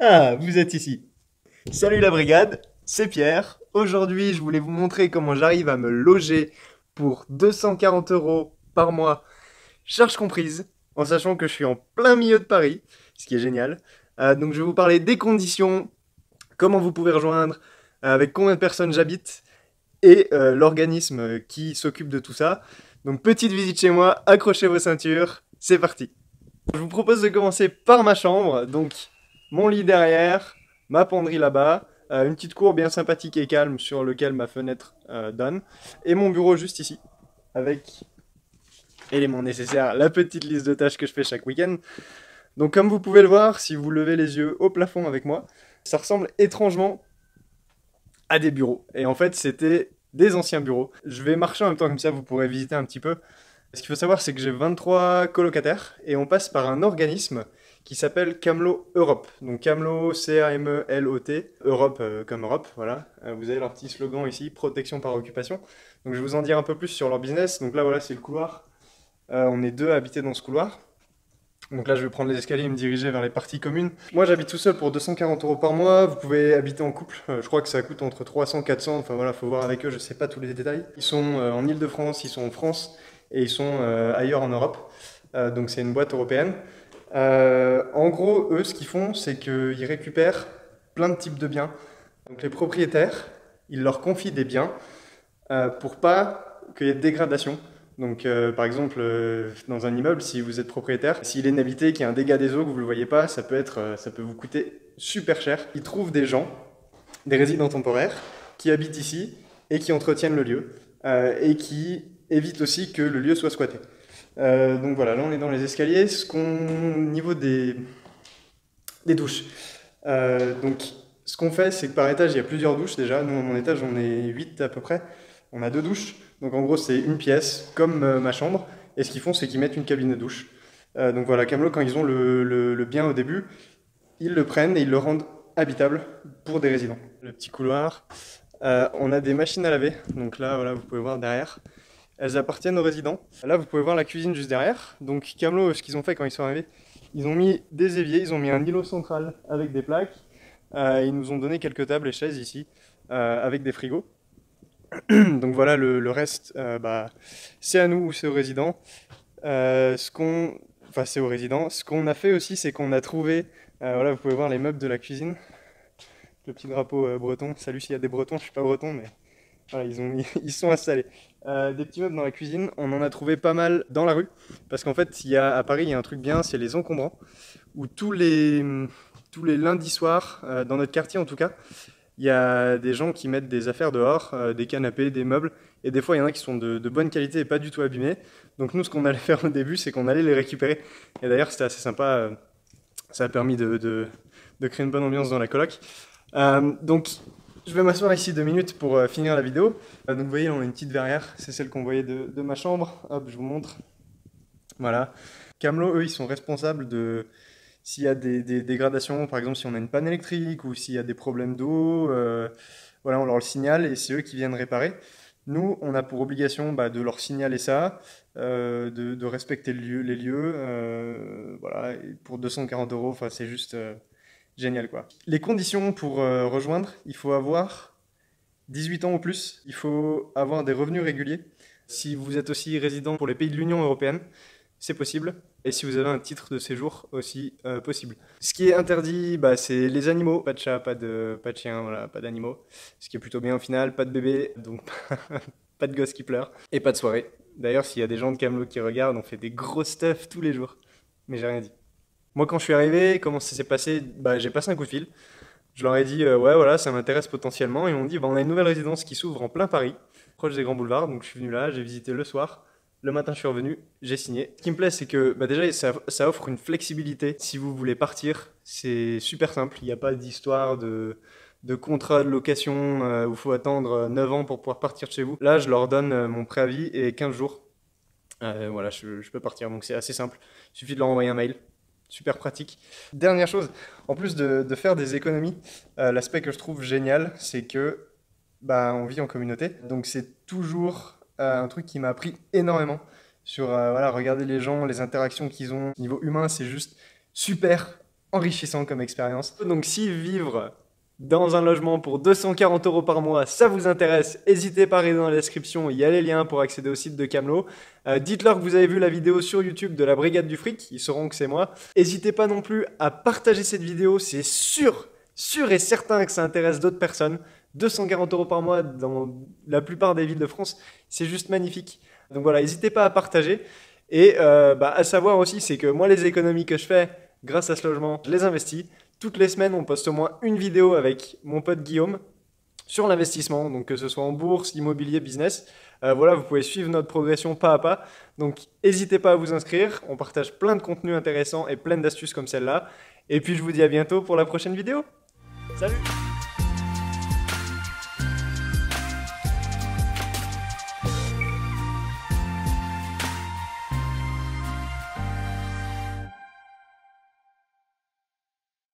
Ah, vous êtes ici. Salut la brigade, c'est Pierre. Aujourd'hui, je voulais vous montrer comment j'arrive à me loger pour 240 euros par mois, charges comprises, en sachant que je suis en plein milieu de Paris, ce qui est génial. Euh, donc je vais vous parler des conditions, comment vous pouvez rejoindre, euh, avec combien de personnes j'habite, et euh, l'organisme qui s'occupe de tout ça. Donc petite visite chez moi, accrochez vos ceintures, c'est parti. Je vous propose de commencer par ma chambre, donc mon lit derrière, ma penderie là-bas, euh, une petite cour bien sympathique et calme sur lequel ma fenêtre euh, donne, et mon bureau juste ici, avec éléments nécessaires, la petite liste de tâches que je fais chaque week-end. Donc comme vous pouvez le voir, si vous levez les yeux au plafond avec moi, ça ressemble étrangement à des bureaux. Et en fait, c'était des anciens bureaux. Je vais marcher en même temps comme ça, vous pourrez visiter un petit peu. Ce qu'il faut savoir, c'est que j'ai 23 colocataires et on passe par un organisme qui s'appelle Camelot Europe. Donc Camelot, C-A-M-E-L-O-T, Europe euh, comme Europe, voilà. Euh, vous avez leur petit slogan ici, protection par occupation. Donc je vais vous en dire un peu plus sur leur business. Donc là, voilà, c'est le couloir. Euh, on est deux à habiter dans ce couloir. Donc là, je vais prendre les escaliers et me diriger vers les parties communes. Moi, j'habite tout seul pour 240 euros par mois. Vous pouvez habiter en couple. Je crois que ça coûte entre 300 et 400. Enfin voilà, faut voir avec eux. Je sais pas tous les détails. Ils sont en Ile-de-France, ils sont en France et ils sont ailleurs en Europe. Donc c'est une boîte européenne. Euh, en gros, eux, ce qu'ils font, c'est qu'ils récupèrent plein de types de biens. Donc les propriétaires, ils leur confient des biens euh, pour pas qu'il y ait de dégradation. Donc euh, par exemple, dans un immeuble, si vous êtes propriétaire, s'il est inhabité, qu'il y a un dégât des eaux, que vous ne le voyez pas, ça peut, être, ça peut vous coûter super cher. Ils trouvent des gens, des résidents temporaires, qui habitent ici et qui entretiennent le lieu et qui évitent aussi que le lieu soit squatté. Euh, donc voilà, là on est dans les escaliers. Ce qu'on, niveau des, des douches. Euh, donc ce qu'on fait, c'est que par étage, il y a plusieurs douches déjà. Nous, à mon étage, on est 8 à peu près. On a deux douches. Donc en gros, c'est une pièce, comme euh, ma chambre. Et ce qu'ils font, c'est qu'ils mettent une cabine de douche. Donc voilà, Camelot, quand ils ont le, le- le bien au début, ils le prennent et ils le rendent habitable pour des résidents. Le petit couloir. On a des machines à laver. Donc là, voilà, vous pouvez voir derrière. Elles appartiennent aux résidents. Là, vous pouvez voir la cuisine juste derrière. Donc Camelot, ce qu'ils ont fait quand ils sont arrivés, ils ont mis des éviers, ils ont mis un îlot central avec des plaques. Euh, ils nous ont donné quelques tables et chaises ici, euh, avec des frigos. Donc voilà, le, reste, euh, bah, c'est à nous ou c'est aux résidents. Ce qu'on, enfin c'est aux résidents. Ce qu'on a fait aussi, c'est qu'on a trouvé, voilà, vous pouvez voir les meubles de la cuisine, le petit drapeau breton. Salut s'il y a des Bretons, je suis pas breton, mais ils ont, ils sont installés. Euh, des petits meubles dans la cuisine, on en a trouvé pas mal dans la rue, parce qu'en fait, y a, à Paris, il y a un truc bien, c'est les encombrants, où tous les, tous les lundis soirs, euh, dans notre quartier en tout cas, il y a des gens qui mettent des affaires dehors, euh, des canapés, des meubles, et des fois il y en a qui sont de, de bonne qualité et pas du tout abîmés. Donc nous, ce qu'on allait faire au début, c'est qu'on allait les récupérer. Et d'ailleurs, c'était assez sympa, ça a permis de, de- de créer une bonne ambiance dans la coloc. Donc, je vais m'asseoir ici deux minutes pour euh, finir la vidéo. Euh, donc vous voyez, on a une petite verrière, c'est celle qu'on voyait de, ma chambre. Hop, je vous montre. Voilà. Camelot, eux, ils sont responsables de s'il y a des, dégradations, par exemple si on a une panne électrique ou s'il y a des problèmes d'eau, euh, voilà, on leur le signale et c'est eux qui viennent réparer. Nous, on a pour obligation bah, de leur signaler ça, euh, de, de respecter les lieux, euh, voilà, pour 240 euros, c'est juste euh, génial quoi. Les conditions pour euh, rejoindre, il faut avoir 18 ans ou plus, il faut avoir des revenus réguliers. Si vous êtes aussi résident pour les pays de l'Union européenne, c'est possible. Et si vous avez un titre de séjour, aussi euh, possible. Ce qui est interdit, bah, c'est les animaux. Pas de chat, pas de, pas chien, pas d'animaux. Ce qui est plutôt bien au final. Pas de bébé, donc pas de gosse qui pleure. Et pas de soirée. D'ailleurs, s'il y a des gens de Camelot qui regardent, on fait des gros stuff tous les jours. Mais j'ai rien dit. Moi, quand je suis arrivé, comment ça s'est passé? Bah, J'ai passé un coup de fil. Je leur ai dit, euh, ouais, voilà, ça m'intéresse potentiellement. Ils m'ont dit, bah, on a une nouvelle résidence qui s'ouvre en plein Paris, proche des grands boulevards. Donc je suis venu là, j'ai visité le soir. Le matin, je suis revenu, j'ai signé. Ce qui me plaît, c'est que bah, déjà, ça, offre une flexibilité. Si vous voulez partir, c'est super simple. Il n'y a pas d'histoire de, contrat de location euh, où il faut attendre euh, 9 ans pour pouvoir partir de chez vous. Là, je leur donne euh, mon préavis et 15 jours. Euh, voilà, je, je peux partir. Donc c'est assez simple. Il suffit de leur envoyer un mail. Super pratique. Dernière chose, en plus de, faire des économies, euh, l'aspect que je trouve génial, c'est que bah, on vit en communauté. Donc c'est toujours euh, un truc qui m'a appris énormément sur euh, voilà, regarder les gens, les interactions qu'ils ont. Niveau humain, c'est juste super enrichissant comme expérience. Donc si vivre dans un logement pour 240 euros par mois, ça vous intéresse, n'hésitez pas à regarder dans la description, il y a les liens pour accéder au site de Camelot. Euh, dites-leur que vous avez vu la vidéo sur YouTube de la Brigade du Fric, ils sauront que c'est moi. N'hésitez pas non plus à partager cette vidéo, c'est sûr, sûr et certain que ça intéresse d'autres personnes. 240 euros par mois dans la plupart des villes de France, c'est juste magnifique. Donc voilà, n'hésitez pas à partager. Et euh, bah, à savoir aussi, c'est que moi, les économies que je fais grâce à ce logement, je les investis. Toutes les semaines, on poste au moins une vidéo avec mon pote Guillaume sur l'investissement, donc que ce soit en bourse, immobilier, business. Euh, voilà, vous pouvez suivre notre progression pas à pas. Donc n'hésitez pas à vous inscrire, on partage plein de contenus intéressants et plein d'astuces comme celle-là. Et puis je vous dis à bientôt pour la prochaine vidéo. Salut